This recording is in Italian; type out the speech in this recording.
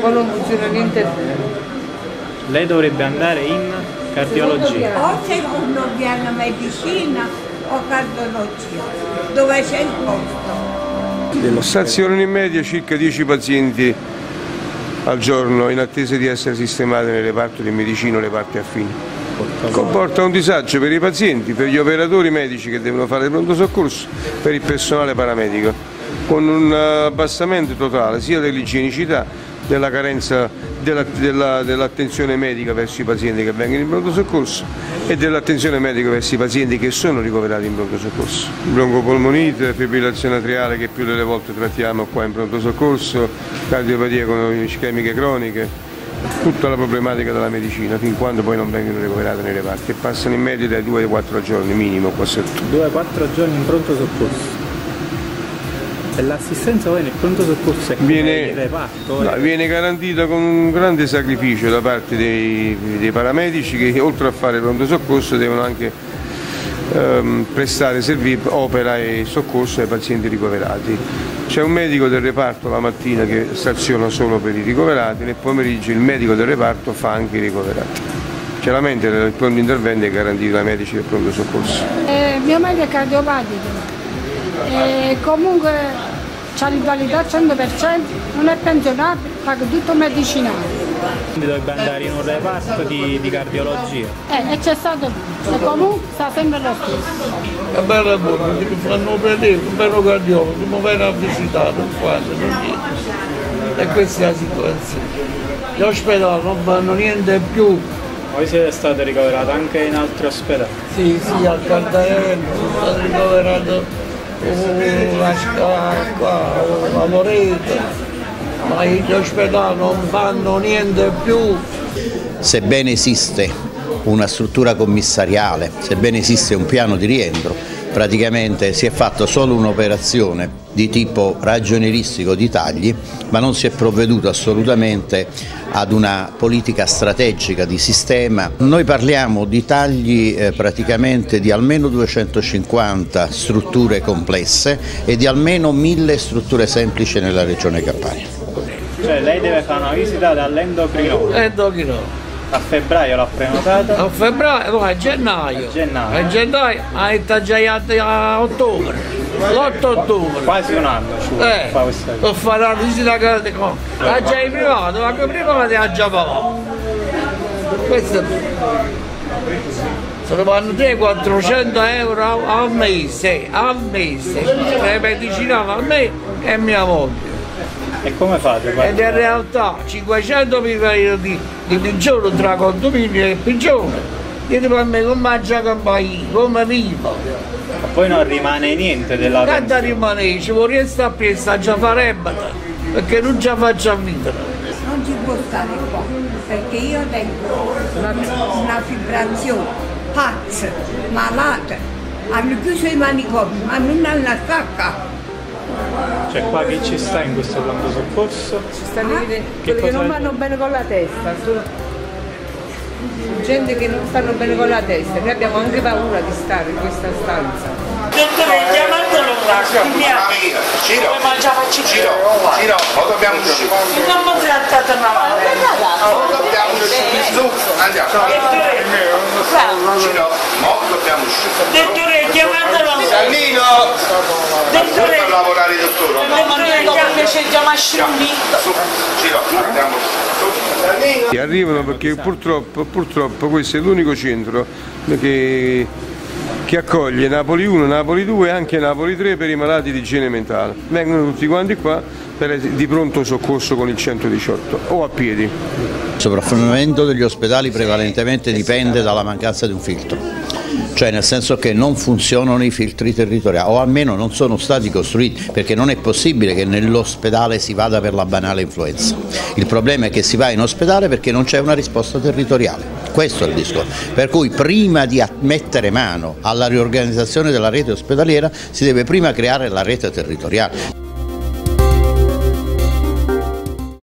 funziona niente. Lei dovrebbe andare in cardiologia. O c'è uno viene medicina o cardiologia, dove c'è il posto. Stazionano in media circa 10 pazienti al giorno in attesa di essere sistemati nel reparto di medicina o le parti affini. Comporta un disagio per i pazienti, per gli operatori medici che devono fare il pronto soccorso, per il personale paramedico, con un abbassamento totale sia dell'igienicità, della carenza dell'attenzione della, dell medica verso i pazienti che vengono in pronto soccorso e dell'attenzione medica verso i pazienti che sono ricoverati in pronto soccorso. Broncopolmonite, fibrillazione atriale che più delle volte trattiamo qua in pronto soccorso, cardiopatie con ischemiche croniche, tutta la problematica della medicina fin quando poi non vengono ricoverate nei reparti e passano in media dai 2 ai 4 giorni minimo qua sotto. 2 4 giorni in pronto soccorso. L'assistenza poi nel pronto soccorso è viene, il reparto? No, viene garantita con un grande sacrificio da parte dei, dei paramedici che oltre a fare pronto soccorso devono anche ehm, prestare servizi, opera e soccorso ai pazienti ricoverati. C'è un medico del reparto la mattina che staziona solo per i ricoverati, nel pomeriggio il medico del reparto fa anche i ricoverati. Chiaramente il pronto intervento è garantito dai medici del pronto soccorso. Eh, mio medico è cardiopatico e comunque ha l'invalidità al 100%, non è pensionabile, paga tutto medicinale. Quindi dovrebbe andare in un reparto di, di cardiologia. Eh, e c'è stato e comunque sta sempre lo stesso. È bello buono, mi fanno vedere, un bello cardiologo, mi viene a visitare quando non niente. E questa è la situazione. Gli ospedali non fanno niente più. Voi siete state ricoverate anche in altri ospedali? Sì, sì, al Cardarello, sono stato ricoverato la Loreto ma gli ospedali non fanno niente più. Sebbene esiste una struttura commissariale, sebbene esiste un piano di rientro, praticamente si è fatta solo un'operazione di tipo ragionieristico di tagli, ma non si è provveduto assolutamente ad una politica strategica di sistema. Noi parliamo di tagli eh, praticamente di almeno 250 strutture complesse e di almeno 1000 strutture semplici nella regione Campania. Cioè lei deve fare una visita dall'endocrinologo. Endocrinologo. A febbraio l'ha prenotata? A febbraio, no, a gennaio. A gennaio. A gennaio, ha a ottobre. L'8 ottobre. Quasi un anno ci vuole eh, fare questa cosa. Per fare la visita grande con. Ha già in privato, ma che privati ha già fatto. Questo ne vanno 300-400 euro al mese, al mese, per medicinare a me e mia moglie. E come fate? Ed in realtà 500 mila di, di pensione tra condominio e pensione. Dite per me come mangia campagna, come vivo. Ma poi non rimane niente della Quanto rimane? Ci vuole restare a piedi, già farebbe, perché non ci faccio a vivere. Non ci può stare qua, perché io tengo una, una fibrazione pazza, malata. Hanno chiuso i manicomi, ma non hanno attaccato. Cioè qua chi ci sta in questo pronto soccorso? Ci stanno ah? quelli che non vanno bene con la testa, gente che non stanno bene con la testa, noi abbiamo anche paura di stare in questa stanza. Dottore, chiamatelo qua, Ciro, Ciro, Ciro, lo dobbiamo uscire. Non mi trattate male. Lo dobbiamo uscire, su, andiamo. Ciro, mo dobbiamo uscire. Dottore, a lavorare, dottore. Non mi dopo invece chiama Sciulli. Su, Ciro, andiamo. Arrivano perché purtroppo, purtroppo questo è l'unico centro che che accoglie Napoli 1, Napoli 2 e anche Napoli 3 per i malati di igiene mentale. Vengono tutti quanti qua per, di pronto soccorso con il 118 o a piedi. Il sovraffollamento degli ospedali prevalentemente dipende dalla mancanza di un filtro cioè nel senso che non funzionano i filtri territoriali o almeno non sono stati costruiti perché non è possibile che nell'ospedale si vada per la banale influenza. Il problema è che si va in ospedale perché non c'è una risposta territoriale, questo è il discorso. Per cui prima di mettere mano alla riorganizzazione della rete ospedaliera si deve prima creare la rete territoriale.